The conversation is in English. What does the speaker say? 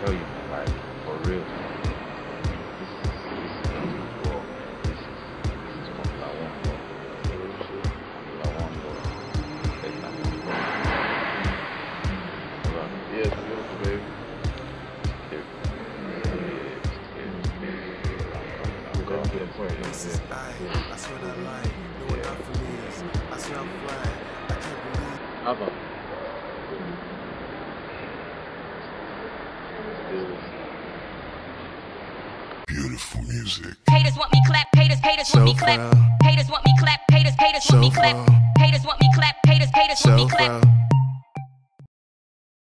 tell you, like, for real. I, swear that line, no one for me. I swear I'm flying, I can't believe. Alpha. Beautiful music. Haters want me clap, haters, haters want me clap. Haters want me clap, haters, haters want me clap. Haters want me clap, haters, haters want me clap. foul.